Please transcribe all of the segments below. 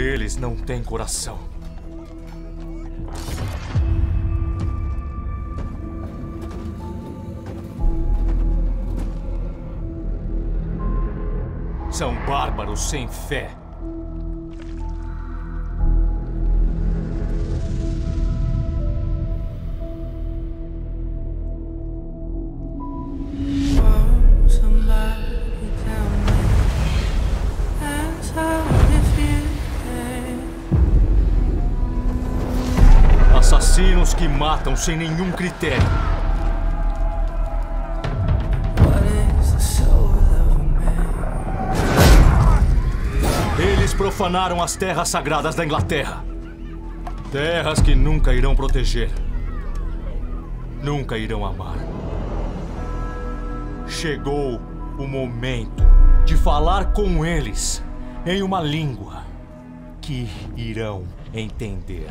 Eles não têm coração. São bárbaros sem fé. Assassinos que matam sem nenhum critério. Eles profanaram as terras sagradas da Inglaterra. Terras que nunca irão proteger. Nunca irão amar. Chegou o momento de falar com eles em uma língua que irão entender.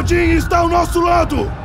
Odin está ao nosso lado!